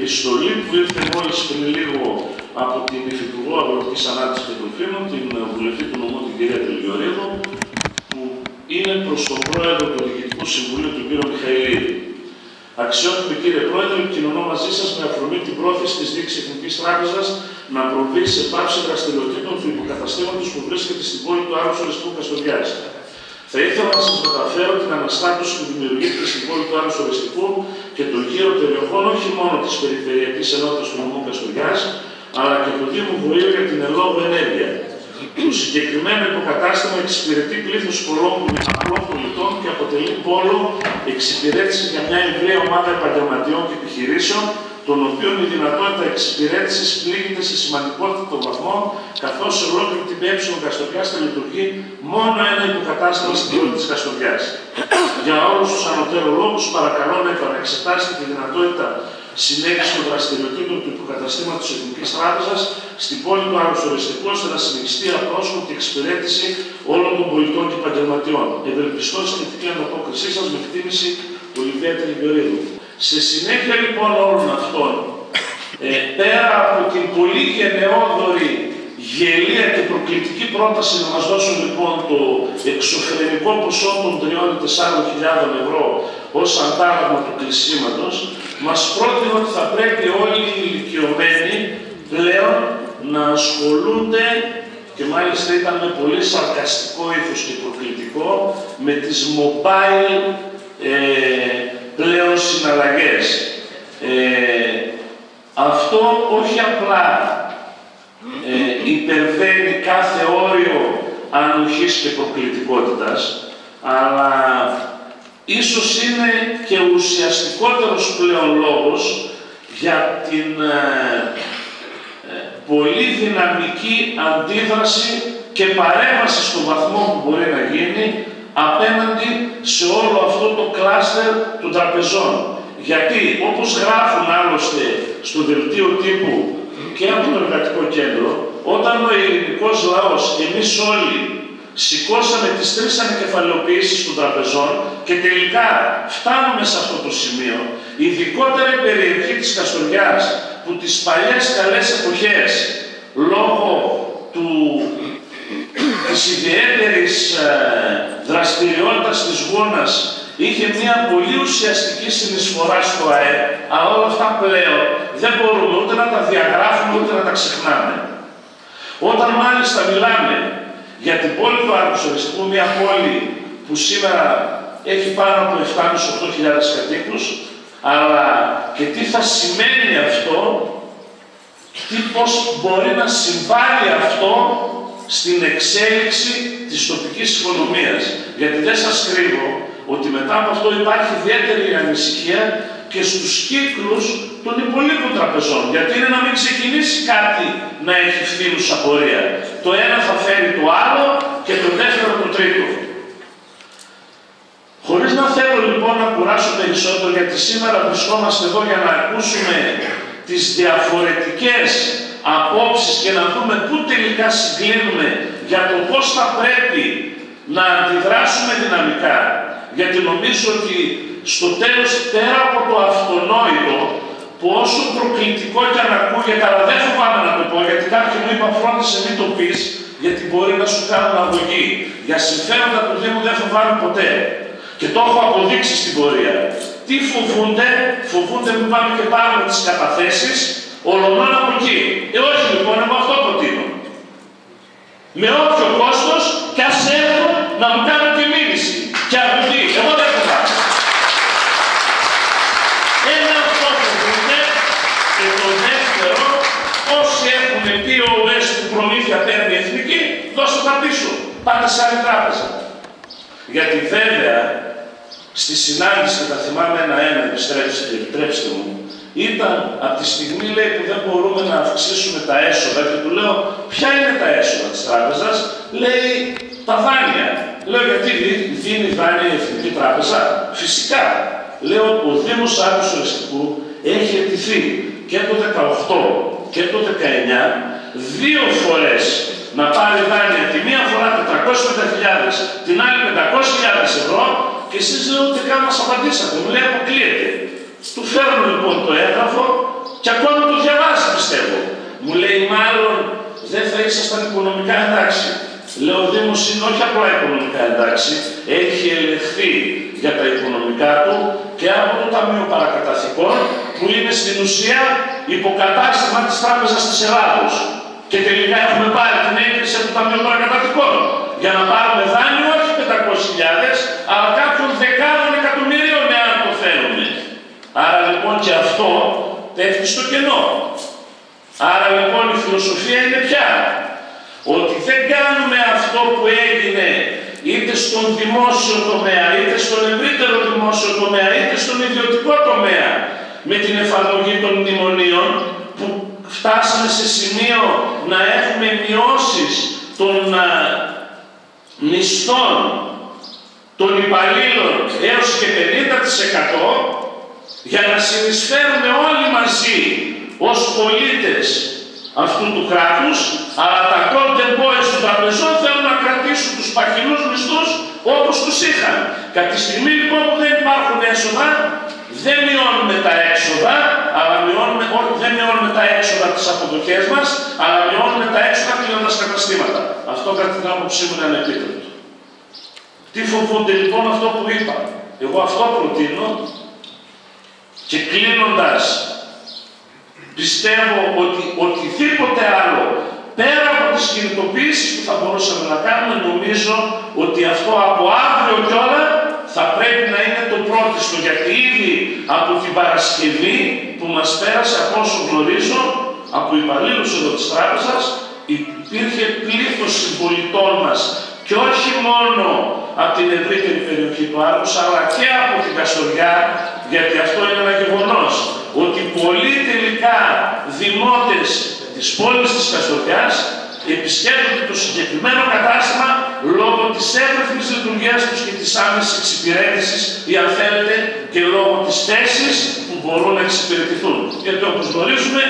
επιστολή που ήρθε μόλις πριν λίγο από την Υφυπουργό Αγροτικής Ανάπτυξης και Τροφίμων, την βουλευτή του νομού, την κυρία Τελειορίδου, που είναι προς τον πρόεδρο του Διοικητικού Συμβουλίου, του κ. Μιχαηλίδη. Αξιότιμη κύριε Πρόεδρε, επικοινωνώ μαζί σας με αφορμή την πρόθεση της Δίκη Εθνικής Τράπεζας να προβεί σε πάυση δραστηριοτήτων του υποκαταστήματος που βρίσκεται στην πόλη του Άρου Οριστικού Καστοριά. Θα ήθελα να σας μεταφέρω την αναστάτωση που δημιουργείται στην πόλη του Άρου Οριστικού και των γύρω περιοχών όχι μόνο της Περιφερειακής Ενότητας του νομού Καστοριά, αλλά και του Δήμου Βορείου για την ελόγω ενέργεια. Το συγκεκριμένο υποκατάστημα εξυπηρετεί πλήθος πολλών απλών πολιτών και αποτελεί πόλο εξυπηρέτηση για μια ευρεία ομάδα επαγγελματιών και επιχειρήσεων, των οποίων η δυνατότητα εξυπηρέτησης πλήγεται σε σημαντικότητα βαθμό, καθώς σε ολόκληρη την ΠΕ Καστοριά θα λειτουργεί μόνο ένα υποκατάστημα στην πόλη της Καστοριάς. Για όλους τους ανωτέρω λόγου, παρακαλώ να επανεξετάσετε τη δυνατότητα συνέχισης των δραστηριοτήτων του υποκαταστήματος Εθνικής Τράπεζας στην πόλη του Άρους Οριστικούς, ώστε να συνεχιστεί απρόσωπη εξυπηρέτηση όλων των πολιτών και επαγγελματιών. Ευελπιστώ στη θετική ανταπόκρισή σας με εκτίμηση του Ολυμπία Τελειπιορίδου. Σε συνέχεια λοιπόν όλων αυτών, ε, πέρα από την πολύ γενναιόδορη γελία και προκλητική πρόταση να μας δώσουν λοιπόν το εξωφρενικό ποσό των 3-4 ευρώ ως αντάλλαγμα του κλεισίματος, μας πρότεινε ότι θα πρέπει όλοι οι ηλικιωμένοι πλέον να ασχολούνται και μάλιστα ήταν με πολύ σαρκαστικό ήθος και προκλητικό με τις mobile ε, πλέον συναλλαγές. Ε, αυτό όχι απλά ε, υπερβαίνει κάθε όριο ανοχής και προκλητικότητας, αλλά ίσως είναι και ουσιαστικότερος πλέον λόγος για την ε, ε, πολύ δυναμική αντίδραση και παρέμβαση στον βαθμό που μπορεί να γίνει απέναντι σε όλο αυτό το κλάστερ των τραπεζών. Γιατί, όπως γράφουν άλλωστε στο δελτίο τύπου και από το εργατικό κέντρο, όταν ο ελληνικός λαός και εμείς όλοι σηκώσαμε τις τρεις ανεκεφαλαιοποιήσεις των τραπεζών και τελικά φτάνουμε σε αυτό το σημείο, ειδικότερα η περιοχή της Καστοριάς, που τις παλιές καλές εποχές, λόγω του, της ιδιαίτερης ε, δραστηριότητας της γόνας, είχε μια πολύ ουσιαστική συνεισφορά στο ΑΕΠ, αλλά όλα αυτά πλέον δεν μπορούμε ούτε να τα διαγράφουμε ούτε να τα ξεχνάμε. Όταν μάλιστα μιλάμε για την πόλη του Άρκου μια πόλη που σήμερα έχει πάνω από 7.000-8.000 κατοίκους, αλλά και τι θα σημαίνει αυτό, τι πώς μπορεί να συμβάλλει αυτό στην εξέλιξη της τοπικής οικονομίας. Γιατί δεν σας κρύβω ότι μετά από αυτό υπάρχει ιδιαίτερη ανησυχία και στους κύκλους των υπολείπων τραπεζών. Γιατί είναι να μην ξεκινήσει κάτι να έχει φθήνουσα πορεία. Το ένα θα φέρει το άλλο και το δεύτερο το τρίτο. Χωρίς να θέλω λοιπόν να κουράσω περισσότερο, γιατί σήμερα βρισκόμαστε εδώ για να ακούσουμε τις διαφορετικές απόψεις και να δούμε πού τελικά συγκλίνουμε για το πώς θα πρέπει να αντιδράσουμε δυναμικά. Γιατί νομίζω ότι στο τέλος, πέρα από το αυτονόητο, που όσο προκλητικό και αν ακούγεται, αλλά δεν φοβάμαι να το πω, γιατί κάποιοι μου είπαν φρόντισε μην το πεις, γιατί μπορεί να σου κάνουν αγωγή. Για συμφέροντα του Δήμου δεν φοβάμαι ποτέ. Και το έχω αποδείξει στην πορεία. Τι φοβούνται, φοβούνται μην πάμε και πάρουμε τις καταθέσεις, ολομένα από εκεί. Ε, όχι λοιπόν, εγώ αυτό προτείνω. Με όποιο κόστος και ας έρθουν να μου κάνουν τη μήνυση. Και αγωγή. Εγώ δεν φοβάμαι. Ένα αυτό φοβούνται και το δεύτερο, όσοι έχουν πει ο ΟΕΣ που προμήθεια παίρνει εθνική, δώστε τα πίσω. Πάτε σε άλλη τράπεζα. Γιατί βέβαια στη συνάντηση, και τα θυμάμαι ένα-ένα, επιστρέψτε, επιτρέψτε μου, ήταν από τη στιγμή λέει, που δεν μπορούμε να αυξήσουμε τα έσοδα και του λέω ποια είναι τα έσοδα της τράπεζας, λέει τα δάνεια. Λέω γιατί δίνει δάνεια η Εθνική Τράπεζα; Φυσικά. Λέω ο Δήμος Άγιος Οριστικού έχει ετηθεί και το 18 και το 19 δύο φορές να πάρει δάνεια τη μία φορά 450.000, την άλλη 500.000 ευρώ και εσείς λέω ότι καν μας απαντήσατε. Μου λέει αποκλείεται. Του φέρνω λοιπόν το έγγραφο, και ακόμα το διαβάσει πιστεύω. Μου λέει μάλλον δεν θα ήσασταν οικονομικά εντάξει. Λέω ο Δήμος είναι όχι απλά οικονομικά εντάξει, έχει ελεγχθεί για τα οικονομικά του και από το Ταμείο Παρακαταθήκων που είναι στην ουσία υποκατάστημα της Τράπεζας της Ελλάδος. Και τελικά έχουμε πάρει την έγκριση από το Ταμείο Παρακαταθήκων για να πάρουμε δάνειο όχι 500.000 αλλά κάποιων δεκάδων εκατομμυρίων εάν το θέλουμε. Άρα λοιπόν και αυτό πέφτει στο κενό. Άρα λοιπόν η φιλοσοφία είναι πια ότι δεν κάνουμε αυτό που έγινε είτε στον δημόσιο τομέα, είτε στον ευρύτερο δημόσιο τομέα, είτε στον ιδιωτικό τομέα με την εφαρμογή των μνημονίων που φτάσαμε σε σημείο να έχουμε μειώσεις των μισθών των υπαλλήλων έως και 50% για να συνεισφέρουμε όλοι μαζί ως πολίτες αυτού του κράτους, αλλά τα golden boys του τραπεζών θέλουν να κρατήσουν τους παχυλούς μισθούς όπως τους είχαν. Κατά τη στιγμή λοιπόν που δεν υπάρχουν έσοδα, δεν μειώνουμε τα έξοδα, αλλά μειώνουμε, όχι, δεν μειώνουμε τα έξοδα τις αποδοχές μας, αλλά μειώνουμε τα έξοδα κλείνοντας καταστήματα. Αυτό κατά την άποψή μου είναι ανεπίτρεπτο. Τι φοβούνται λοιπόν αυτό που είπα. Εγώ αυτό προτείνω και κλείνοντας πιστεύω ότι οτιδήποτε άλλο πέρα από τις κινητοποιήσεις που θα μπορούσαμε να κάνουμε νομίζω ότι αυτό από αύριο κιόλα θα πρέπει να είναι το πρώτο γιατί ήδη από την Παρασκευή που μας πέρασε από όσο γνωρίζω από υπαλλήλους εδώ της τράπεζας υπήρχε πλήθος συμπολιτών μας. Και όχι μόνο από την ευρύτερη περιοχή του Άργους, αλλά και από την Καστοριά, γιατί αυτό είναι ένα γεγονός, ότι πολλοί τελικά δημότες της πόλης της Καστοριάς επισκέπτονται το συγκεκριμένο κατάστημα λόγω της εύρεθμης λειτουργίας τους και της άμεσης εξυπηρέτησης ή αν θέλετε και λόγω της θέσης που μπορούν να εξυπηρετηθούν. Γιατί όπως γνωρίζουμε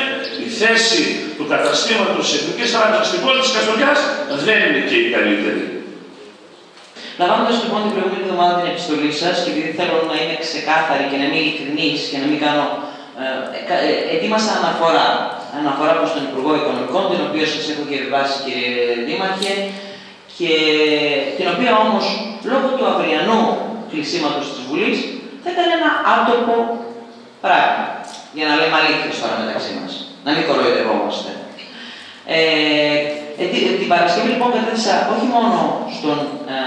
η θέση του καταστήματος της Εθνικής Τράπεζας στην πόλη της Καστοριάς δεν είναι και η καλύτερη. Λαμβάνοντας λοιπόν την προηγούμενη εβδομάδα την επιστολή σας, και επειδή θέλω να είμαι ξεκάθαρη και να είμαι ειλικρινής και να μην κάνω. Ε, ε, ετοίμασα αναφορά. Αναφορά προς τον Υπουργό Οικονομικών, την οποία σας έχω διαβάσει, κύριε Δήμαρχε, και την οποία όμως λόγω του αυριανού κλεισίματος της Βουλής θα ήταν ένα άτομο πράγμα. Για να λέμε αλήθεια τώρα μεταξύ μας. Να μην κοροϊδευόμαστε. Ε, ε, την Παρασκευή λοιπόν κατέθεσα όχι μόνο στον ε,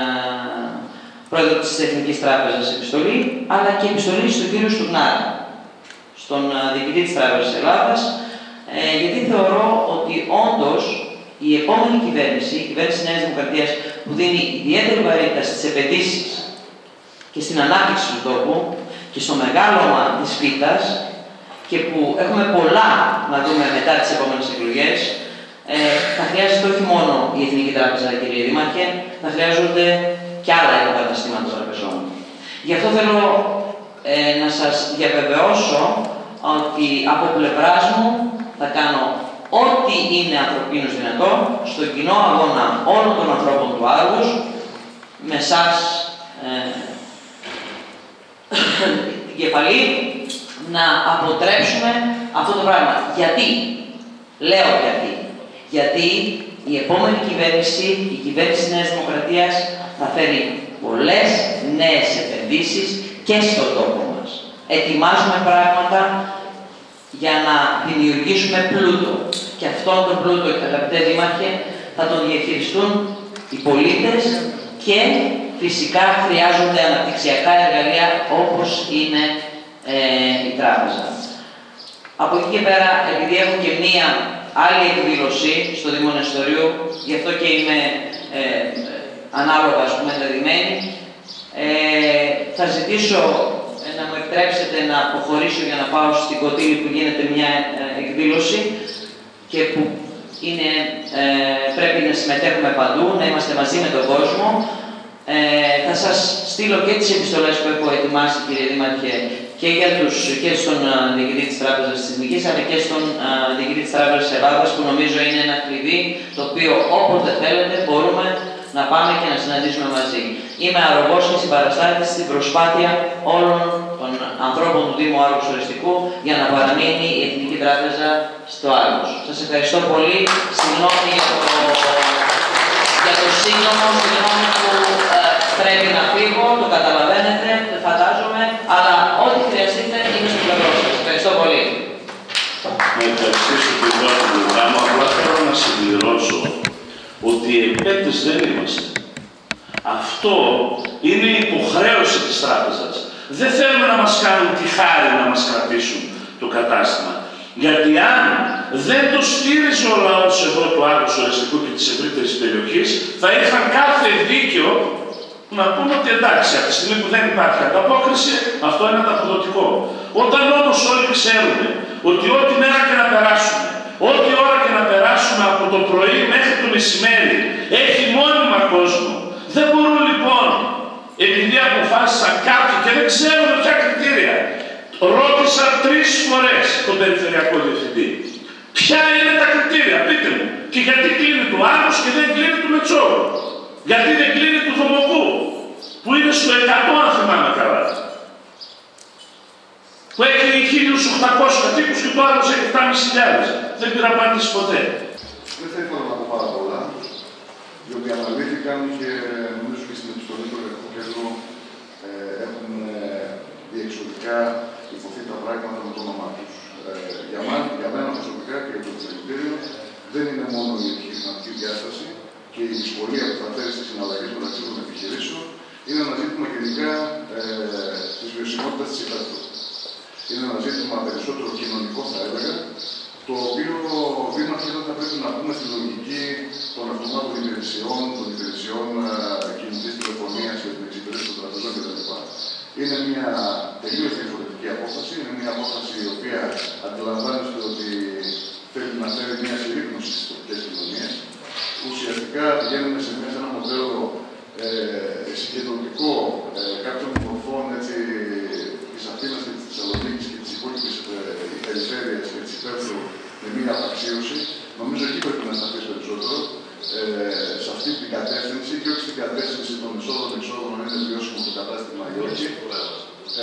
πρόεδρο της Εθνικής Τράπεζας επιστολή, αλλά και επιστολή στον κύριο Στουρνάρα, στον ε, διοικητή της Τράπεζας της Ελλάδας, ε, γιατί θεωρώ ότι όντως η επόμενη κυβέρνηση, η κυβέρνηση της Νέας Δημοκρατίας, που δίνει ιδιαίτερη βαρύτητα στις επενδύσεις και στην ανάπτυξη του τόπου και στο μεγάλωμα της φύτας και που έχουμε πολλά να δούμε μετά τις επόμενες εκλογές, ε, θα χρειάζεται όχι μόνο η Εθνική Τράπεζα, κύριε Δήμαρχε, θα χρειάζονται και άλλα υποκαταστήματα τραπεζών. Γι' αυτό θέλω ε, να σας διαβεβαιώσω ότι από πλευράς μου θα κάνω ό,τι είναι ανθρωπίνως δυνατό στον κοινό αγώνα όλων των ανθρώπων του Άργους με εσάς ε, την κεφαλή να αποτρέψουμε αυτό το πράγμα. Γιατί, λέω γιατί, γιατί η επόμενη κυβέρνηση, η κυβέρνηση Νέας Δημοκρατίας, θα φέρει πολλές νέες επενδύσεις και στον τόπο μας. Ετοιμάζουμε πράγματα για να δημιουργήσουμε πλούτο. Και αυτόν τον πλούτο, αγαπητέ Δήμαρχε, θα τον διαχειριστούν οι πολίτες και φυσικά χρειάζονται αναπτυξιακά εργαλεία όπως είναι ε, η τράπεζα. Από εκεί και πέρα, επειδή έχω και μία άλλη εκδήλωση στο Δημονεστορείο, γι' αυτό και είμαι ε, ανάλογα, ας πούμε, ε, θα ζητήσω ε, να μου επιτρέψετε να αποχωρήσω για να πάω στην Κωτήλη που γίνεται μια ε, εκδήλωση και που είναι, ε, πρέπει να συμμετέχουμε παντού, να είμαστε μαζί με τον κόσμο. Ε, θα σας στείλω και τις επιστολές που έχω ετοιμάσει, κύριε Δήμαρχε, και, για τους, και στον διοικητή της Τράπεζας της Εθνικής, αλλά και στον διοικητή της Τράπεζας της Ελλάδας, που νομίζω είναι ένα κλειδί, το οποίο όποτε θέλετε μπορούμε να πάμε και να συναντήσουμε μαζί. Είμαι αρρωγός και συμπαραστάτης στην προσπάθεια όλων των ανθρώπων του Δήμου Άργους Οριστικού για να παραμείνει η Εθνική Τράπεζα στο Άργος. Σας ευχαριστώ πολύ. Συγγνώμη για το, για το σύγχρονο, συγγνώμη που ε, πρέπει να φύγω, το καταλαβαίνετε, φαντάζομαι, αλλά ό,τι χρειαστείτε είναι στο πλευρό σας. Ευχαριστώ πολύ. Να ευχαριστήσω την πρώτη του μου. Απλά θέλω να συμπληρώσω ότι οι επέτες δεν είμαστε. Αυτό είναι η υποχρέωση της τράπεζας. Δεν θέλουμε να μας κάνουν τη χάρη να μας κρατήσουν το κατάστημα. Γιατί αν δεν το στήριζε ο λαός εδώ του Άργου Οριστικού και της ευρύτερης περιοχής, θα είχαν κάθε δίκαιο να πούμε ότι εντάξει, από τη στιγμή που δεν υπάρχει ανταπόκριση, αυτό είναι ανταποδοτικό. Όταν όμως όλοι ξέρουμε ότι ό,τι μέρα και να περάσουμε, ό,τι ώρα και να περάσουμε από το πρωί μέχρι το μεσημέρι, έχει μόνιμα κόσμο. Δεν μπορούν λοιπόν, επειδή αποφάσισαν κάποιοι και δεν ξέρουν ποια κριτήρια, ρώτησα τρεις φορές τον Περιφερειακό Διευθυντή. Ποια είναι τα κριτήρια, πείτε μου. Και γιατί κλείνει του Άγους και δεν κλείνει του Μετσόρου. Γιατί δεν κλείνει του Δομοκού, που είναι στο 100 αν θυμάμαι καλά. Που έχει 1.800 κατοίκους και το άλλο έχει 7.500. Δεν πήρα απάντηση ποτέ. Δεν θα ήθελα να πω πάρα πολλά, διότι αναλύθηκαν και νομίζω και στην επιστολή του Ελευθερικού Κέντρου ε, έχουν ε, διεξοδικά υποθεί τα πράγματα με το όνομά τους. Ε, για, για μένα προσωπικά και για το Διευθυντήριο δεν είναι μόνο η επιχειρηματική διάσταση, και η δυσκολία που θα φέρει στι συναλλαγέ μεταξύ των επιχειρήσεων είναι ένα ζήτημα γενικά ε, της βιωσιμότητας της υπαίθρου. Είναι ένα ζήτημα περισσότερο κοινωνικό, θα έλεγα, το οποίο δήμαρχε δεν θα πρέπει να πούμε στη λογική των αυτομάτων υπηρεσιών, των υπηρεσιών ε, κινητής τηλεφωνίας και την εξυπηρέτηση των τραπεζών κτλ. Είναι μια τελείως διαφορετική απόφαση. Είναι μια απόφαση η οποία αντιλαμβάνεστε ότι θέλει να φέρει μια συρρήκνωση στις τοπικές κοινωνίες ουσιαστικά πηγαίνουμε σε μέσα ένα μοντέλο ε, συγκεντρωτικό ε, κάποιων μορφών έτσι, της Αθήνας και της Θεσσαλονίκης και της υπόλοιπης ε, περιφέρειας και της υπέρθρου με μία απαξίωση. Νομίζω εκεί πρέπει να σταθείς περισσότερο ε, σε αυτή την κατεύθυνση και όχι στην κατεύθυνση των εισόδων-εξόδων να είναι βιώσιμο το κατάστημα ή όχι.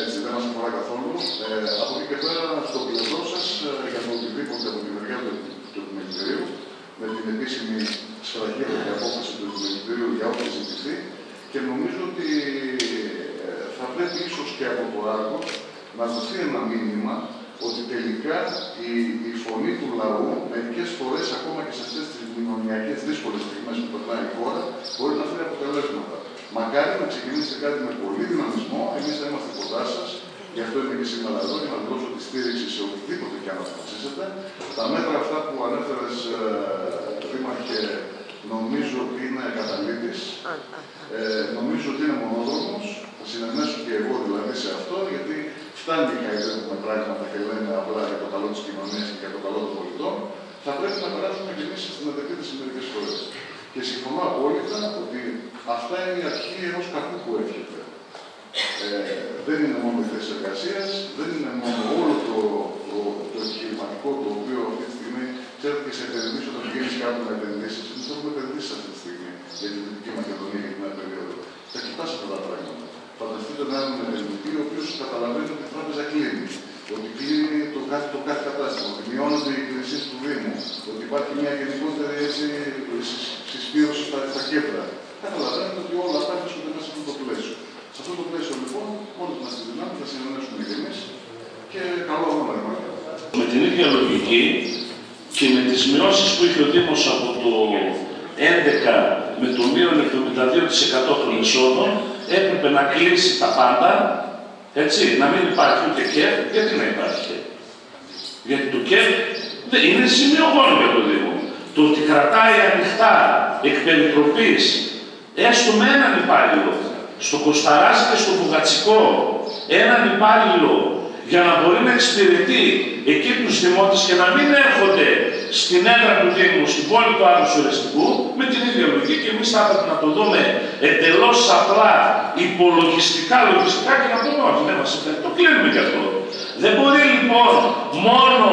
Έτσι, δεν μας αφορά καθόλου. Ε, από εκεί και πέρα, στο πλευρό σας, ε, για το οτιδήποτε από τη μεριά του, του επιμελητηρίου, με την επίσημη και απόφαση του Επιμελητηρίου για ό,τι ζητηθεί και νομίζω ότι ε, θα πρέπει ίσως και από το Άργο να δοθεί ένα μήνυμα ότι τελικά η, η φωνή του λαού μερικές φορές ακόμα και σε αυτές τις κοινωνιακέ δύσκολες στιγμές που περνάει η χώρα μπορεί να φέρει αποτελέσματα. Μακάρι να ξεκινήσετε κάτι με πολύ δυναμισμό. Εμείς θα είμαστε κοντά σας. Γι' αυτό είμαι και σήμερα εδώ για να δώσω τη στήριξη σε οτιδήποτε και αν αποφασίσετε. Τα μέτρα αυτά που ανέφερες, ε, Δήμαρχε, νομίζω ότι είναι καταλήτης. Ε, νομίζω ότι είναι μονόδρομος. Θα συνενέσω και εγώ δηλαδή σε αυτό, γιατί φτάνει να με πράγματα και λένε απλά για το καλό της κοινωνίας και για το καλό των πολιτών. Θα πρέπει να περάσουμε και εμείς στην αντεπίθεση μερικές φορές. Και συμφωνώ απόλυτα ότι αυτά είναι η αρχή ενός κακού που έρχεται. Ε, δεν είναι μόνο η θέση εργασία, δεν είναι μόνο όλο το, το, το επιχειρηματικό το οποίο αυτή τη στιγμή ξέρετε και σε επενδύσει όταν πηγαίνει κάπου να επενδύσει. Εμεί έχουμε επενδύσει αυτή τη στιγμή για την Δυτική Μακεδονία για την άλλη περίοδο. Θα κοιτά αυτά τα πράγματα. Φανταστείτε να έχουμε επενδυτή ο οποίο καταλαβαίνει ότι η τράπεζα κλείνει. Ότι κλείνει το κάθε, το κάθε κατάστημα, ότι μειώνονται οι υπηρεσίε του Δήμου, ότι υπάρχει μια γενικότερη έτσι, συσπήρωση στα, στα κέντρα. Καταλαβαίνετε ότι όλα αυτά βρίσκονται μέσα σε αυτό το πλαίσιο. Σε αυτό το πλαίσιο λοιπόν, όλε μας τι δυνάμει θα συνενέσουμε και εμείς και καλό όνομα Με την ίδια λογική και με τις μειώσεις που είχε ο Δήμος από το 11 με το μείον 72% των εισόδων, έπρεπε να κλείσει τα πάντα, έτσι, να μην υπάρχει ούτε ΚΕΠ, γιατί να υπάρχει Γιατί το ΚΕΠ είναι σημειογόνο για το Δήμο. Το ότι κρατάει ανοιχτά εκ περιτροπής, έστω με έναν υπάλληλο, στο Κοσταράζι και στο Βουγατσικό, έναν υπάλληλο για να μπορεί να εξυπηρετεί εκεί τους δημότες και να μην έρχονται στην έδρα του Δήμου, στην πόλη του Άγιου Σουρεστικού, με την ίδια λογική και εμείς θα έπρεπε να το δούμε εντελώς απλά, υπολογιστικά, λογιστικά και να πούμε όχι, δεν μας συμφέρει. Το κλείνουμε και αυτό. Δεν μπορεί λοιπόν μόνο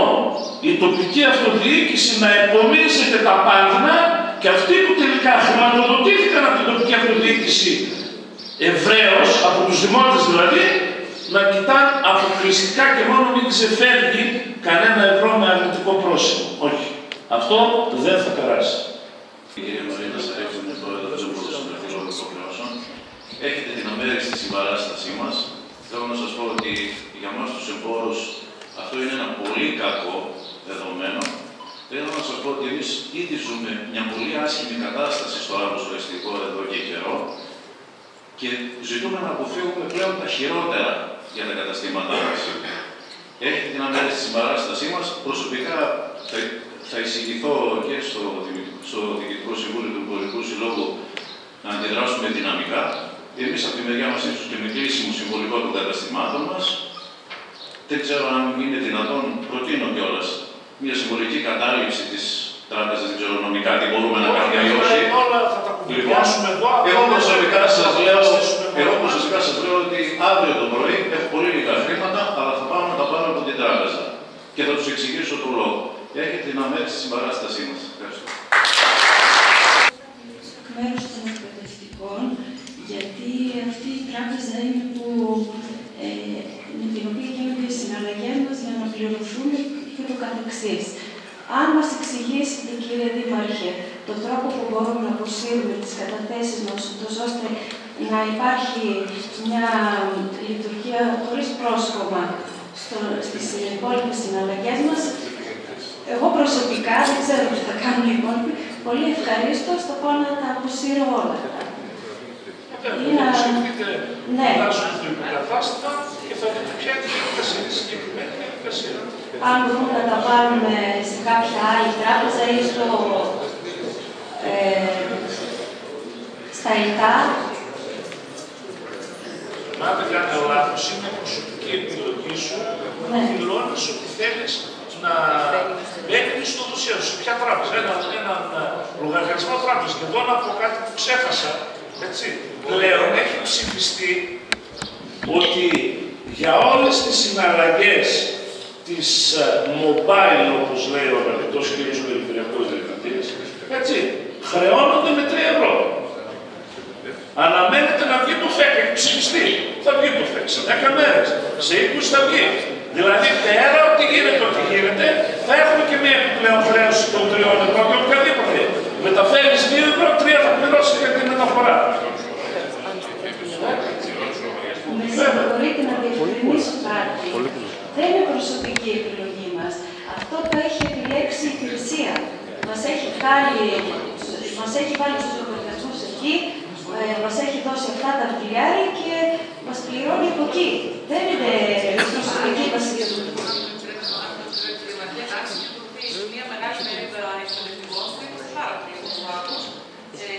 η τοπική αυτοδιοίκηση να επομίζεται τα πάντα και αυτοί που τελικά χρηματοδοτήθηκαν από την τοπική αυτοδιοίκηση ευρέως, από τους δημότες δηλαδή, να κοιτάνε αποκλειστικά και μόνο μην ξεφεύγει κανένα ευρώ με αρνητικό πρόσημο. Όχι. Αυτό δεν θα περάσει. Κύριε Μαρίνας Σαρέφη, πρόεδρο του Υπουργού Υποχρεώσεων. Έχετε την αμέριστη συμπαράστασή μας. Θέλω να σας πω ότι για εμά τους εμπόρους αυτό είναι ένα πολύ κακό δεδομένο. Θέλω να σας πω ότι εμείς ήδη ζούμε μια πολύ άσχημη κατάσταση στο άλλο στρατιστικό εδώ και καιρό και ζητούμε να αποφύγουμε πλέον τα χειρότερα για τα καταστήματά μα. Έχετε την αμέριστη συμπαράστασής μας. Προσωπικά θα, θα εισηγηθώ και στο, στο Διοικητικό Συμβούλιο του Εμπορικού Συλλόγου να αντιδράσουμε δυναμικά. Εμείς από τη μεριά μας ίσως και με κλείσιμο συμβολικό των καταστημάτων μας. Δεν ξέρω αν είναι δυνατόν, προτείνω κιόλας μια συμβολική κατάληψη της τράπεζας, δεν ξέρω νομικά τι μπορούμε να κάνουμε ή όχι. Όλα θα τα κουβεντιάσουμε εδώ. Εγώ προσωπικά σας λέω, εγώ προσωπικά σας λέω ότι αύριο το πρωί έχω πολύ λίγα χρήματα, αλλά θα πάω να τα πάρω από την τράπεζα. Και θα τους εξηγήσω τον λόγο. Έχετε την αμέριστη συμπαράστασή μας. Ευχαριστώ. Εκ μέρους των εκπαιδευτικών, γιατί αυτή η τράπεζα είναι που, ε, με την οποία γίνονται οι συναλλαγές μας για να πληρωθούν και το καθεξής. Αν μας εξηγήσετε, κύριε Δήμαρχε, τον τρόπο που μπορούμε να αποσύρουμε τις καταθέσεις μας, ούτως ώστε να υπάρχει μια λειτουργία χωρίς πρόσκομα στο, στις υπόλοιπες συναλλαγές μας, εγώ προσωπικά, δεν ξέρω τι θα κάνουν οι υπόλοιποι, πολύ ευχαρίστω θα πω να τα αποσύρω όλα. Είναι Ναι. Φαντάζομαι το υποκατάστημα και θα δείτε ποια είναι η διαδικασία, η συγκεκριμένη διαδικασία. Αν μπορούμε να τα πάρουμε σε κάποια άλλη τράπεζα ή στο, ε, στα ΙΤΑ, Αν δεν κάνω λάθος, είναι προσωπική επιλογή σου να Ναι. δηλώνεις ότι θέλεις να μπαίνεις στο δοσία σου. Σε ποια τράπεζα, έναν, έναν ε, λογαριασμό τράπεζας. Και εδώ να πω κάτι που ξέχασα. Έτσι. Πλέον έχει ψηφιστεί ότι για όλες τις συναλλαγές της ε, mobile, όπως λέει ο αγαπητός κύριος Περιφερειακός Διευθυντής, έτσι, χρεώνονται με 3 ευρώ. Αναμένεται να βγει το ΦΕΚ, έχει ψηφιστεί. Θα βγει το ΦΕΚ σε 10 μέρες, σε 20 θα βγει. Δηλαδή, πέρα ότι γίνεται ό,τι γίνεται, θα έχουμε και μια επιπλέον χρέωση των 3 ευρώ και οποιαδήποτε. Μεταφέρεις 2 ευρώ, 3 θα πληρώσει για την μεταφορά. με συγχωρείτε να διευκρινίσω κάτι. Δεν είναι προσωπική επιλογή μας. Αυτό το έχει επιλέξει η υπηρεσία. Μας έχει, βγάλει, μας έχει βάλει στους λογαριασμούς εκεί, ε, μας έχει δώσει αυτά τα βιβλιάρια και μας πληρώνει από εκεί. Δεν είναι προσωπική μας επιλογή. Μια μεγάλη περίπτωση εκπαιδευτικών που είμαστε πάρα πολύ προσβάτους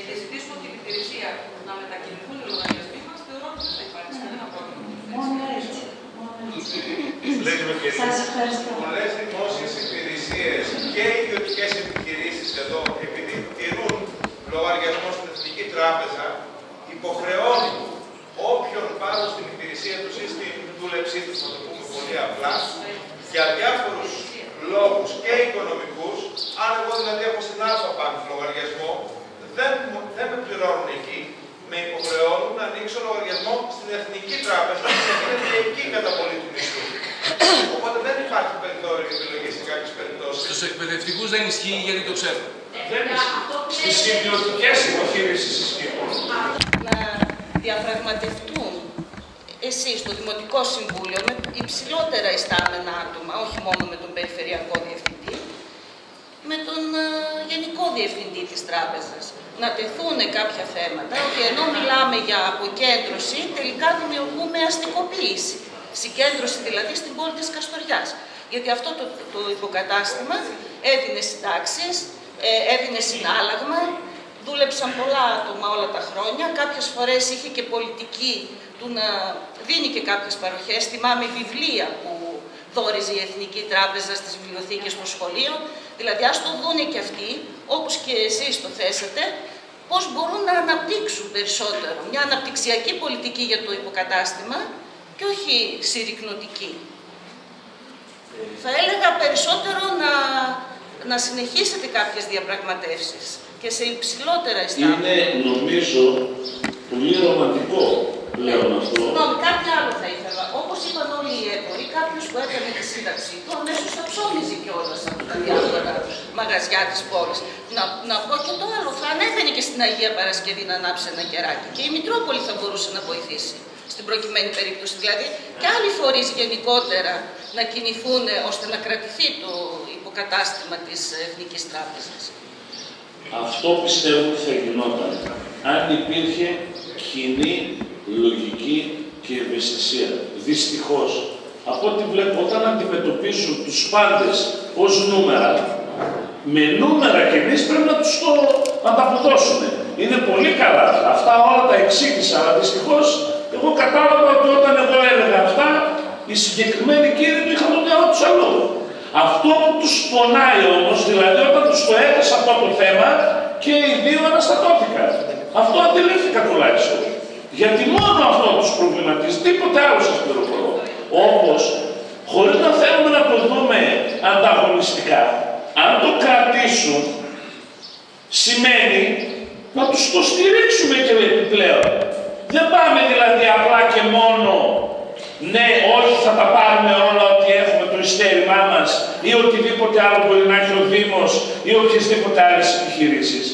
και ζητήσουμε την υπηρεσία να μετακινηθούν οι λογαριασμοί μας, θεωρώ ότι δεν θα υπάρξει κανένα πρόβλημα. Μόνο έτσι. Μόνο έτσι. Λέγουμε και Σας ευχαριστώ. Πολλέ δημόσιε υπηρεσίε και ιδιωτικέ επιχειρήσει εδώ, επειδή τηρούν λογαριασμό στην Εθνική Τράπεζα, υποχρεώνουν όποιον πάρουν στην υπηρεσία του ή στην δούλεψή του, να το πούμε πολύ απλά, για διάφορου λόγου και οικονομικού, αν εγώ δηλαδή έχω στην ΑΠΑ λογαριασμό, δεν, μου- δεν με πληρώνουν εκεί, με υποχρεώνουν να ανοίξω λογαριασμό στην Εθνική Τράπεζα και γίνεται και εκεί η καταβολή του μισθού. Οπότε δεν υπάρχει περιθώριο επιλογή σε κάποιες περιπτώσεις. Στους εκπαιδευτικούς δεν ισχύει γιατί το ξέρω. Δεν Στις ιδιωτικές επιχειρήσεις ισχύει. να διαπραγματευτούν εσείς το Δημοτικό Συμβούλιο με υψηλότερα ιστάμενα άτομα, όχι μόνο με τον Περιφερειακό Διευθυντή, με τον ε, Γενικό Διευθυντή της Τράπεζας. Να τεθούν κάποια θέματα, ότι ενώ μιλάμε για αποκέντρωση, τελικά δημιουργούμε αστικοποίηση. Συγκέντρωση δηλαδή στην πόλη της Καστοριάς. Γιατί αυτό το, το υποκατάστημα έδινε συντάξεις, ε, έδινε συνάλλαγμα, δούλεψαν πολλά άτομα όλα τα χρόνια. Κάποιες φορές είχε και πολιτική του να δίνει και κάποιες παροχές. Θυμάμαι βιβλία που δόριζε η Εθνική Τράπεζα στις βιβλιοθήκες των σχολείων. Δηλαδή, ας το δούνε και αυτοί, όπως και εσείς το θέσατε, πώς μπορούν να αναπτύξουν περισσότερο. Μια αναπτυξιακή πολιτική για το υποκατάστημα και όχι συρρυκνωτική. Θα έλεγα περισσότερο να, να συνεχίσετε κάποιες διαπραγματεύσεις και σε υψηλότερα ιστάμενα. Είναι, νομίζω, πολύ ρομαντικό πλέον αυτό. Συγγνώμη, κάτι άλλο θα ήθελα. Όπως είπαν όλοι οι έμποροι, κάποιος που έκανε τη σύνταξή του αμέσως θα ψώμιζε κιόλας από τα διάφορα μαγαζιά της πόλης. Να, να πω και το άλλο, θα ανέβαινε και στην Αγία Παρασκευή να ανάψει ένα κεράκι και η Μητρόπολη θα μπορούσε να βοηθήσει στην προκειμένη περίπτωση. Δηλαδή και άλλοι φορείς γενικότερα να κινηθούν ώστε να κρατηθεί το υποκατάστημα της Εθνικής Τράπεζας. Αυτό πιστεύω ότι θα γινόταν αν υπήρχε κοινή λογική και ευαισθησία. Δυστυχώς, από ό,τι βλέπω, όταν αντιμετωπίζουν τους πάντες ως νούμερα, με νούμερα και εμείς πρέπει να τους το ανταποδώσουμε. Είναι πολύ καλά. Αυτά όλα τα εξήγησα, αλλά δυστυχώς εγώ κατάλαβα ότι όταν εγώ έλεγα αυτά, οι συγκεκριμένοι κύριοι του είχαν το μυαλό τους αλλού. Αυτό που τους πονάει όμως, δηλαδή όταν τους το έθεσα αυτό το θέμα και οι δύο αναστατώθηκαν. Αυτό αντιλήφθηκα τουλάχιστον. Γιατί μόνο αυτό τους προβληματίζει, τίποτε άλλο σας πληροφορώ. Όπως, χωρίς να θέλουμε να το δούμε ανταγωνιστικά, αν το κρατήσουν, σημαίνει να τους το στηρίξουμε και επιπλέον. Δεν πάμε δηλαδή απλά και μόνο ναι, όχι θα τα πάρουμε όλα ότι έχουμε το ειστέρημά μας ή οτιδήποτε άλλο μπορεί να έχει ο Δήμος ή οποιασδήποτε άλλες επιχειρήσεις.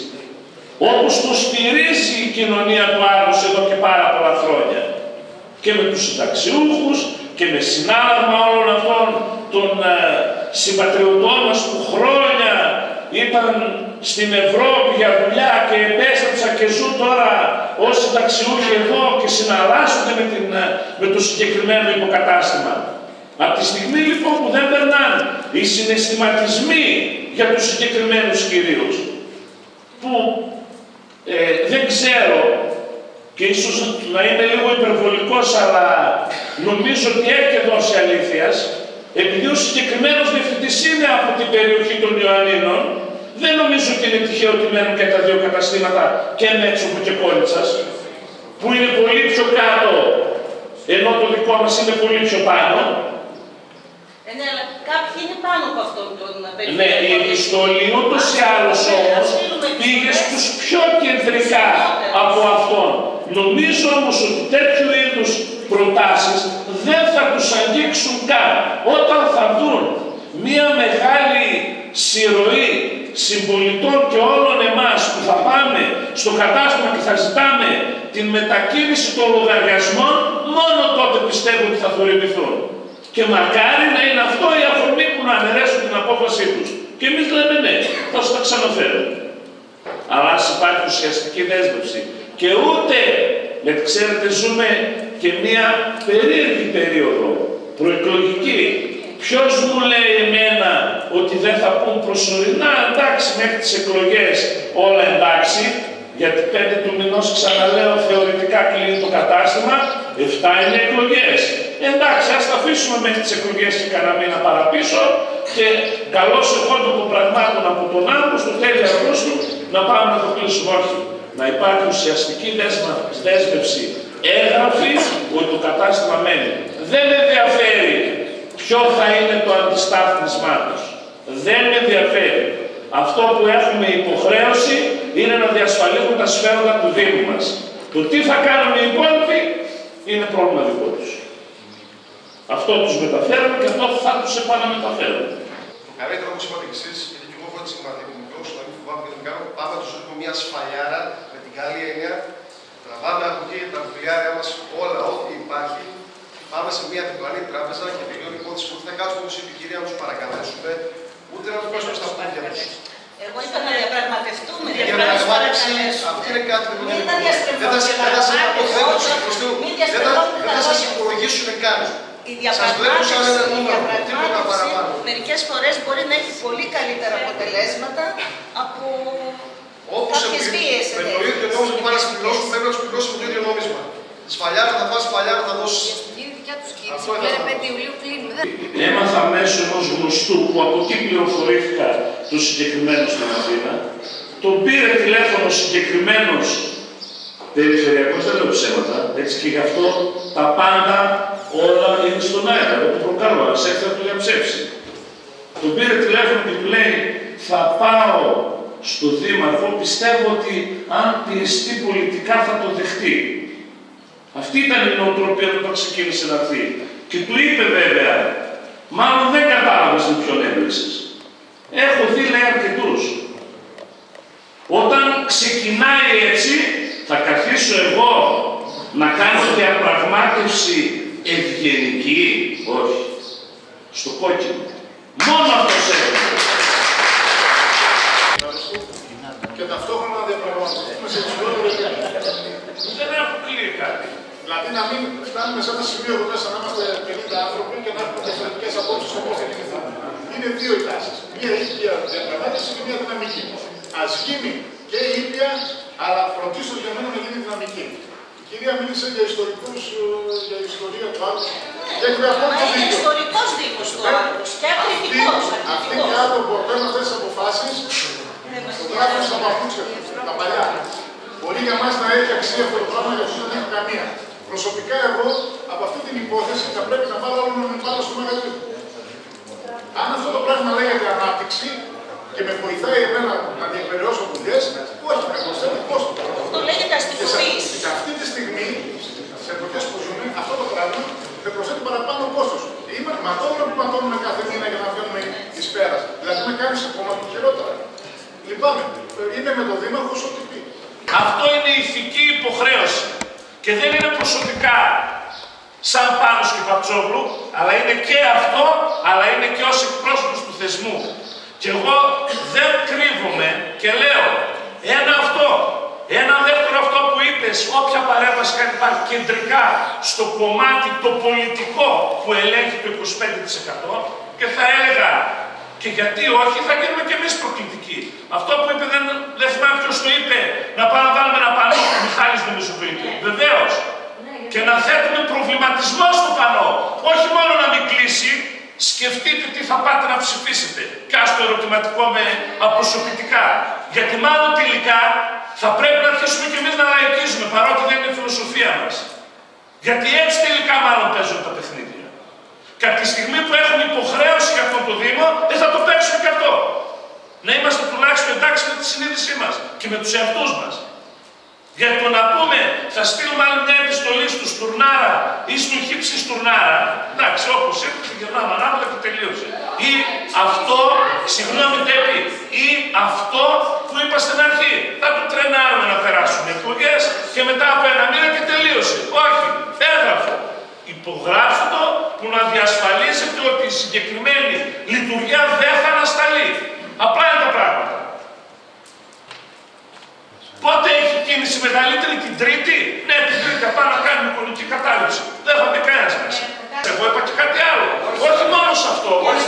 Όπως το στηρίζει η κοινωνία του Άρους εδώ και πάρα πολλά χρόνια. Και με τους συνταξιούχους και με συνάδελμα όλων αυτών των ε, συμπατριωτών μας που χρόνια ήταν στην Ευρώπη για δουλειά και επέστρεψα και ζουν τώρα ως συνταξιούχοι εδώ και συναλλάσσονται με, την, ε, με το συγκεκριμένο υποκατάστημα. Από τη στιγμή λοιπόν που δεν περνάνε οι συναισθηματισμοί για τους συγκεκριμένους κυρίους, που ε, δεν ξέρω και ίσως να είμαι λίγο υπερβολικός, αλλά νομίζω ότι έχει και δόση αλήθειας, επειδή ο συγκεκριμένος διευθυντής είναι από την περιοχή των Ιωαννίνων, δεν νομίζω ότι είναι τυχαίο ότι μένουν και τα δύο καταστήματα και Μέξοπο και Κόλιτσας, που είναι πολύ πιο κάτω, ενώ το δικό μας είναι πολύ πιο πάνω. Ε, ναι, αλλά κάποιοι είναι πάνω από αυτόν τον περιοχή. Ναι, η επιστολή ούτως ή άλλως Ναι, όμως οφείλουμε πήγε τις στους πιο κεντρικά από αυτόν. Νομίζω όμως ότι τέτοιου είδους προτάσεις δεν θα τους αγγίξουν καν. Όταν θα δουν μία μεγάλη συρροή συμπολιτών και όλων εμάς που θα πάμε στο κατάστημα και θα ζητάμε την μετακίνηση των λογαριασμών, μόνο τότε πιστεύω ότι θα θορυβηθούν. Και μακάρι να είναι αυτό η αφορμή που να αναιρέσουν την απόφασή τους. Και εμείς λέμε ναι, θα σου τα ξαναφέρουμε. Αλλά ας υπάρχει ουσιαστική δέσμευση. Και ούτε, γιατί ξέρετε, ζούμε και μία περίεργη περίοδο, προεκλογική. Ποιος μου λέει εμένα ότι δεν θα πούν προσωρινά, εντάξει, μέχρι τις εκλογές όλα εντάξει, γιατί πέντε του μηνός ξαναλέω θεωρητικά κλείνει το κατάστημα, 7 είναι εκλογές. Εντάξει, ας τα αφήσουμε μέχρι τις εκλογές και κανένα μήνα παραπίσω και καλώς εχόντων των πραγμάτων από τον Αύγουστο, τέλη Αυγούστου, να πάμε να το κλείσουμε. Όχι. Να υπάρχει ουσιαστική δέσμα- δέσμευση έγραφη ότι το κατάστημα μένει. Δεν με ενδιαφέρει ποιο θα είναι το αντιστάθμισμά τους. Δεν με ενδιαφέρει. Αυτό που έχουμε υποχρέωση είναι να διασφαλίσουμε τα σφαίροντα του Δήμου μας. Το τι θα κάνουν οι υπόλοιποι είναι πρόβλημα δικό τους. Αυτό τους μεταφέρουμε και αυτό θα τους επαναμεταφέρουμε. Το καλύτερο όπως είπατε και εσείς, γιατί και εγώ έχω έτσι σημαντικό, να μην φοβάμαι και να μην κάνω, πάμε να τους ρίχνουμε μια σφαλιάρα με την καλή έννοια. Τραβάμε από εκεί τα βιβλιάρια μας όλα, ό,τι υπάρχει. Πάμε σε μια διπλανή τράπεζα και τελειώνει η υπόθεση που δεν θα κάτσουμε όπως είπε η κυρία να τους παρακαλέσουμε, ούτε να του πέσουμε στα πόδια του. Εγώ είπα να διαπραγματευτούμε, Η δεν πρέπει να τους διαπραγμάτευση παρακαλέσουμε. αυτή είναι κάτι που Μην δεν τα δεν θα διαστρεβλώνετε σα- τα δεν θα σα λόγια. αποθέτω προ Θεού. Μην Δεν θα- διαστρεβλώνετε δεν τα θα σας λόγια. υπολογίσουν καν. Η Σας βλέπω σαν ένα διαπραγμάτευση, η νούμερο, τίποτα διαπραγμάτευση παραπάνω. μερικές φορές μπορεί να έχει πολύ καλύτερα αποτελέσματα από Όπως κάποιες βίες με το ίδιο νόμισμα που πάνε να σου πληρώσουν, πρέπει να του πληρώσουν το ίδιο νόμισμα. Σφαλιάρα θα φας, σφαλιάρα θα δώσεις. Είναι δικιά τους κίνηση. Αυτό Λένε ήθελα. 5 Ιουλίου κλείνουμε. Δεν Έμαθα μέσω ενός γνωστού που από εκεί πληροφορήθηκα το συγκεκριμένο στην Αθήνα. Τον πήρε τηλέφωνο συγκεκριμένος περιφερειακός, δεν λέω ψέματα, έτσι και γι' αυτό τα πάντα όλα είναι στον αέρα. Δεν το προκαλώ, αλλά σε να το διαψεύσει. Τον πήρε τηλέφωνο και του λέει: Θα πάω στο Δήμαρχο, πιστεύω ότι αν πιεστεί πολιτικά θα το δεχτεί. Αυτή ήταν η νοοτροπία του όταν ξεκίνησε να έρθει. Και του είπε βέβαια, μάλλον δεν κατάλαβες με ποιον έμπλεξες. Έχω δει λέει αρκετούς. Όταν ξεκινάει έτσι, θα καθίσω εγώ να κάνω διαπραγμάτευση ευγενική, όχι, στο κόκκινο. Μόνο αυτός έρχεται. Και ταυτόχρονα να διαπραγματευτούμε σε υψηλότερο επίπεδο. Δεν αποκλείει κάτι. Δηλαδή να μην φτάνουμε σε ένα σημείο εδώ μέσα να είμαστε 50 άνθρωποι και να έχουμε διαφορετικές απόψεις όπως θα κινηθούμε. Είναι δύο οι τάσεις. Μία ήπια διαπραγμάτευση και μία δυναμική. Α γίνει και η ήπια, αλλά πρωτίστως για μένα να γίνει δυναμική. Η κυρία μίλησε για ιστορικούς, για ιστορία του άλλου. Και έχει απόλυτο Είναι δίκιο. ιστορικός Δήμο του Άρκου και Αυτή, ακριτικό. αυτή κάτω που παίρνουν αυτές τις αποφάσεις, το γράφουν στα παπούτσια τους, τα παλιά. Μπορεί για μας να έχει αξία αυτό το πράγμα, για αυτού δεν έχει καμία. Προσωπικά εγώ από αυτή την υπόθεση θα πρέπει να βάλω άλλο να βάλω στο μεγαλύτερο. Αν αυτό το πράγμα λέγεται ανάπτυξη και με βοηθάει εμένα να διεκπαιρεώσω δουλειές, όχι, με προσθέτει κόστο. Αυτό λέγεται Και σε, αστικοποίηση. σε αυτή τη στιγμή, σε εποχές που ζούμε, αυτό το πράγμα με προσθέτει παραπάνω κόστος. Είμαστε ματώνουμε που ματώνουμε κάθε μήνα για να βγαίνουμε τη πέρας. Δηλαδή με κάνεις ακόμα πιο χειρότερα. Λυπάμαι. Είμαι με τον Δήμαρχο ό,τι πει. Αυτό είναι η ηθική υποχρέωση. Και δεν είναι προσωπικά σαν Πάνος και Παπτσόγλου, αλλά είναι και αυτό, αλλά είναι και ως εκπρόσωπος του θεσμού. Και εγώ δεν κρύβομαι και λέω, ένα αυτό, ένα δεύτερο αυτό που είπες, όποια παρέμβαση κάνει υπάρχει κεντρικά στο κομμάτι το πολιτικό που ελέγχει το 25% και θα έλεγα και γιατί όχι, θα γίνουμε και εμείς προκλητικοί. Αυτό που είπε, δεν, δεν θυμάμαι ποιος το είπε, να πάμε να βάλουμε ένα πανό. Ο Μιχάλης νομίζω το είπε. Βεβαίως. Και να θέτουμε προβληματισμό στο πανό. Όχι μόνο να μην κλείσει, σκεφτείτε τι θα πάτε να ψηφίσετε. Κάστο ερωτηματικό με αποσωπητικά. Γιατί μάλλον τελικά θα πρέπει να αρχίσουμε κι εμείς να λαϊκίζουμε, παρότι δεν είναι η φιλοσοφία μας. Γιατί έτσι τελικά μάλλον παίζουν τα παιχνίδια. Και από τη στιγμή που έχουμε υποχρέωση για αυτό το Δήμο, δεν θα το παίξουμε και αυτό. Να είμαστε τουλάχιστον εντάξει με τη συνείδησή μας και με τους εαυτούς μας. Για το να πούμε, θα στείλουμε άλλη μια επιστολή του Στουρνάρα ή στον Χίψη Στουρνάρα. Εντάξει, όπως ήρθε, γυρνάμε ανάποδα και τελείωσε. Ή αυτό, συγγνώμη τέπη, ή αυτό που είπα στην αρχή. Θα το τρενάρουμε να περάσουν εκλογές και μετά από ένα μήνα και τελείωσε. Όχι, έγραφο. Υπογράψτε το που να διασφαλίσετε ότι η συγκεκριμένη λειτουργία δεν θα ανασταλεί. Απλά είναι τα πράγματα. Πότε έχει κίνηση μεγαλύτερη την Τρίτη; Ναι, την Τρίτη θα πάμε να κάνουμε εικονική κατάληψη. Δεν θα μπει κανένας μέσα. Εγώ είπα και κάτι άλλο. Όχι μόνο σε αυτό. Όχι,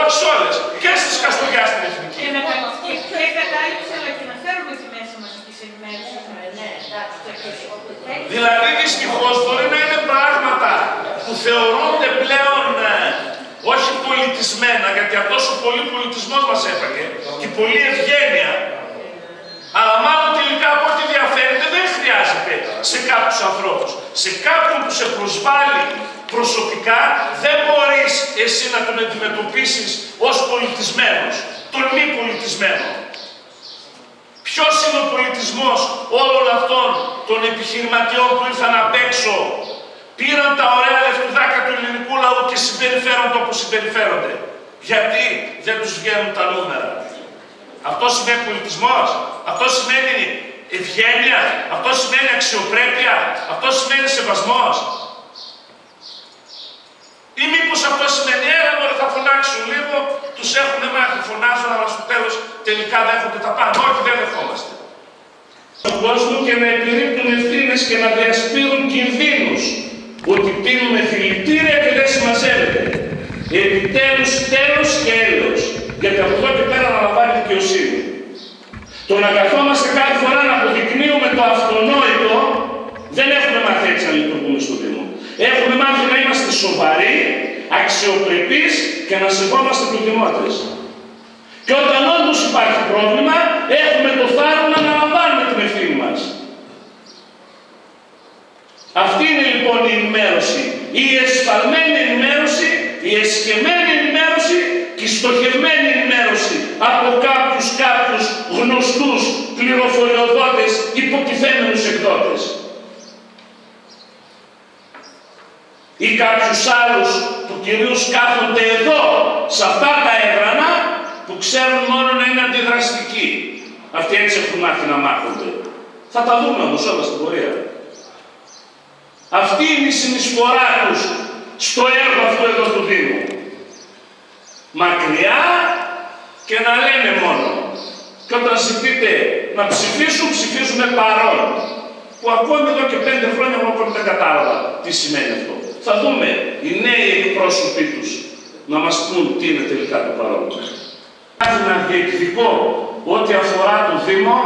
όχι σε όλες. Και στις Καστοριά στην Εθνική. Και να και και κατάληψη, αλλά και να φέρουμε τη μέσα μαζική ενημέρωσης. Ναι, εντάξει. Δηλαδή δυστυχώς μπορεί να είναι πράγματα που θεωρούνται πλέον ε, όχι πολιτισμένα, γιατί αυτός ο πολύ πολιτισμός μας έφαγε και η πολλή ευγένεια, αλλά μάλλον τελικά από ό,τι διαφέρεται δεν χρειάζεται σε κάποιους ανθρώπους. Σε κάποιον που σε προσβάλλει προσωπικά δεν μπορείς εσύ να τον αντιμετωπίσεις ως πολιτισμένος, τον μη πολιτισμένο. Ποιος είναι ο πολιτισμός όλων αυτών των επιχειρηματιών που ήρθαν απ' έξω, πήραν τα ωραία λεφτουδάκια του ελληνικού λαού και συμπεριφέρονται όπως συμπεριφέρονται. Γιατί; Δεν τους βγαίνουν τα νούμερα. Αυτό σημαίνει πολιτισμός, αυτό σημαίνει ευγένεια, αυτό σημαίνει αξιοπρέπεια, αυτό σημαίνει σεβασμός. Ή μήπως αυτό σημαίνει, έλα μωρέ θα φωνάξουν λίγο, τους έχουν μάθει, φωνάζουν, αλλά στο τέλος τελικά δέχονται τα πάντα. Όχι, δεν δεχόμαστε. Στον κόσμο και να επιρρύπτουν ευθύνες και να διασπείρουν κινδύνους. Ότι πίνουμε δηλητήρια και δεν συμμαζεύεται. Επιτέλους, τέλος και έλεος. Γιατί από εδώ και πέρα να λαμβάνει δικαιοσύνη. Το να καθόμαστε κάθε φορά να αποδεικνύουμε το αυτονόητο, δεν έχουμε μάθει έτσι να λειτουργούμε στο Δήμο. Έχουμε μάθει να είμαστε σοβαροί, αξιοπρεπείς και να σεβόμαστε τους δημότες. Και όταν όντως υπάρχει πρόβλημα, έχουμε το θάρρος να αναλαμβάνουμε την ευθύνη μας. Αυτή είναι λοιπόν η ενημέρωση. Η εσφαλμένη ενημέρωση, η εσκεμμένη ενημέρωση και η στοχευμένη ενημέρωση από κάποιους κάποιους γνωστούς πληροφοριοδότες υποτιθέμενους εκδότες. ή κάποιους άλλους που κυρίως κάθονται εδώ, σε αυτά τα έδρανα, που ξέρουν μόνο να είναι αντιδραστικοί. Αυτοί έτσι έχουν μάθει να μάθονται. Θα τα δούμε όμως όλα στην πορεία. Αυτή είναι η συνεισφορά τους στο έργο αυτό εδώ του Δήμου. Μακριά και να λένε μόνο. Και όταν ζητείτε να ψηφίσουν, ψηφίζουμε παρόν. Που ακόμη εδώ και πέντε χρόνια εγώ ακόμη δεν κατάλαβα τι σημαίνει αυτό. Θα δούμε οι νέοι εκπρόσωποι τους να μας πούν τι είναι τελικά το παρόν. Κάτι να διεκδικώ ό,τι αφορά το Δήμο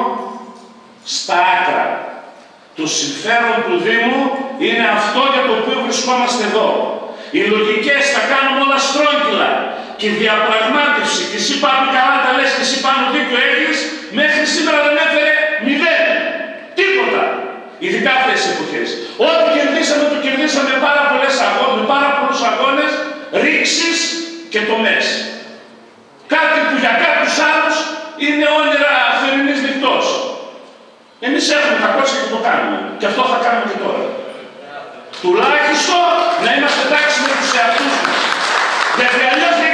στα άκρα. Το συμφέρον του Δήμου είναι αυτό για το οποίο βρισκόμαστε εδώ. Οι λογικές τα κάνουμε όλα στρόγγυλα και η διαπραγμάτευση και εσύ πάνω καλά τα λες και εσύ πάνω δίκιο έχεις μέχρι σήμερα δεν έφερε μηδέν. Τίποτα. Ειδικά αυτές τις εποχές. Ό,τι κερδίσαμε το κερδίσαμε πάρα πολλές αγώνες, με πάρα πολλούς αγώνες, ρήξεις και τομές. Κάτι που για κάποιους άλλους είναι όνειρα θερινής νυχτός. Εμείς έχουμε τα κόσια και το κάνουμε. Και αυτό θα κάνουμε και τώρα τουλάχιστον να είμαστε τάξιμοι με τους εαυτούς μας. Γιατί αλλιώς δεν